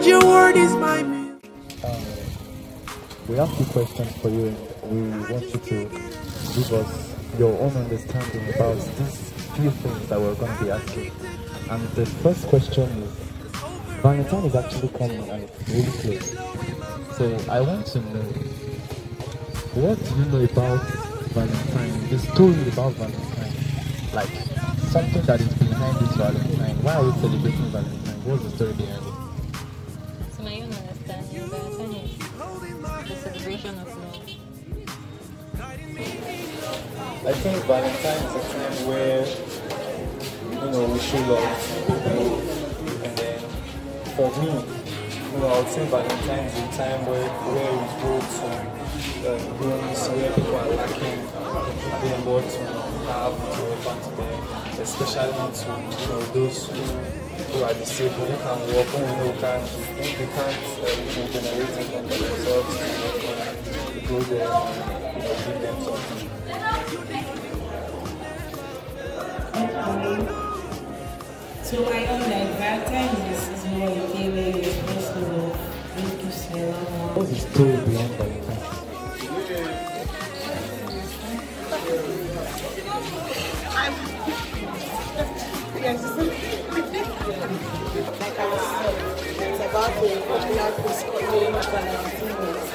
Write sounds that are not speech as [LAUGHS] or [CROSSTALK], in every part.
Lord, your word is my meal. Um, uh, we have two questions for you. We want you to give us your own understanding about these few things that we're going to be asking. And the first question is, Valentine is actually coming and it's really close. So I want to know, what do you know about Valentine, the story about Valentine? Like, something that is behind this Valentine. Why are we celebrating Valentine? What's the story behind it? I think Valentine is a time where you know we show love and then for me, you know, I would say Valentine is a time where where we go to um, homes where people are lacking, they want to have to offer to them, especially to you know those who who are disabled, who can walk, who you know can who they can't know, generate income for themselves, go there and you know give them something. So I own like Valentine's is, is more a day where you're supposed to give gifts to your loved one. What's the story behind Valentine? like I was saying, it's about the popular piece called Valentine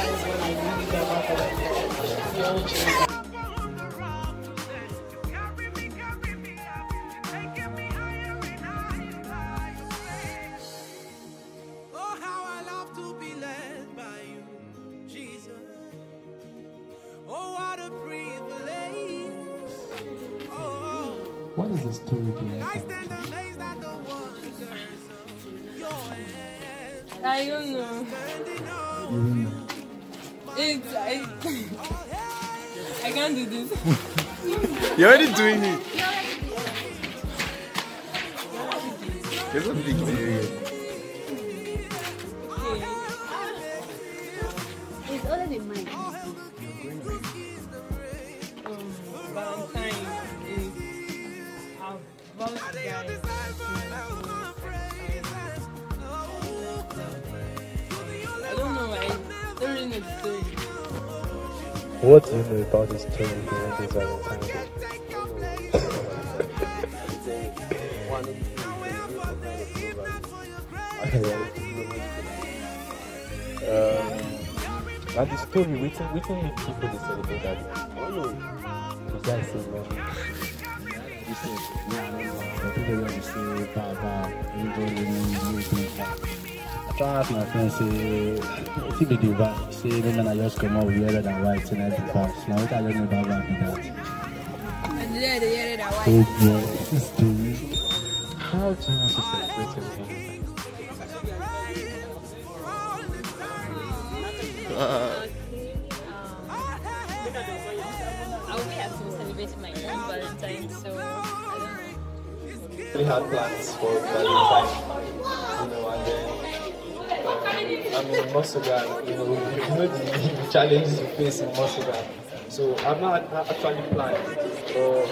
So that is what I really know about Valentine. The origin. Oh, how I love to be led by you, Jesus. Oh, what a privilege. Oh, What is the story behind I stand amazed at the wonders of your hand. I don't know. Standing on It's I. [LAUGHS] I can't do this. You're already doing it. There's a big deal here. It's already mine. What do you know about the story behind this Valentine Day? um, and the story, we think, we think people they celebrate that. Oh, because that is so long. You say, yeah, I don't know. To say, bye bye. Bye. I try ask my friend, say, if they do that, say, maybe I just come out with yellow and white tonight the past. Now, what I don't know about that be that. Oh boy, this is story. How do you want to celebrate your Valentine? I'll be at home celebrating uh. my own Valentine, so I don't know. We had plans for Valentine, in Mosogar, you know, you know the, the challenges you face in Mosogar. So I'm not a- actually planned, but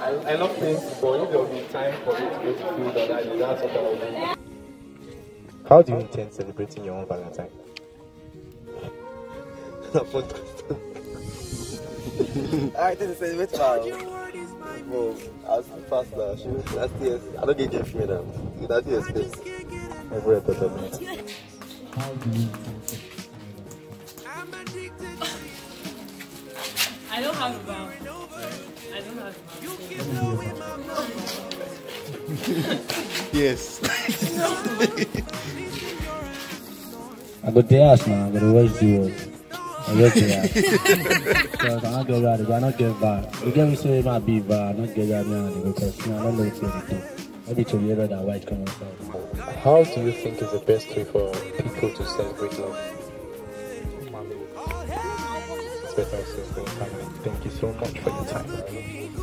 I, I love playing football. If there will be time for me to go to field or that, that's what I will do. How do you intend celebrating your own Valentine? Alright, this is celebrate my bro. I was fast now. She was that's yes. I don't get gift me now. That's yes, please. Every other minute. How do you intend to I don't have a vow. I don't have a vow. Yes. I go there ask now, I go watch the world. I go there. Because I don't get bad, I don't get bad. You get me say it might be bad, I don't get that now because you know, I don't know what to do. Maybe to yellow that white outside. How do you think is the best way for people to celebrate love? It's better also family. Thank you so much for your time.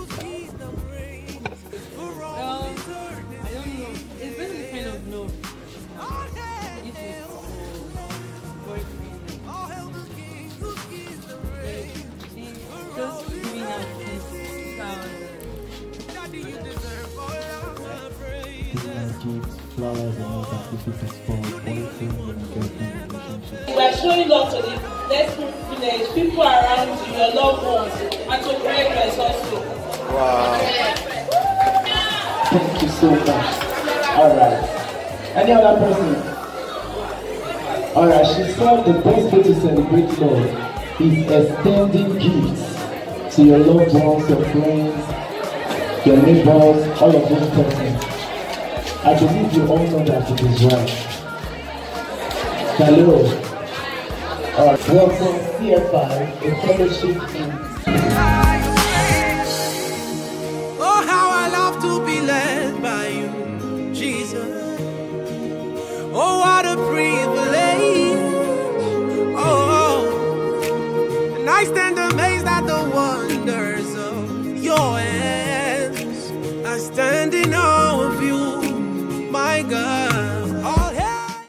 Gifts, flowers and all that. If it is for boyfriend and girlfriend relationship. showing love to the less privileged people around you, your loved ones, and to progress also. Wow. Thank you so much. All right. Any other person? All right. She said the best way to celebrate love is extending gifts to your loved ones, your friends, your neighbors, all of those persons. I believe you all know that it is right. Hello. Right. Welcome CFI, a fellowship in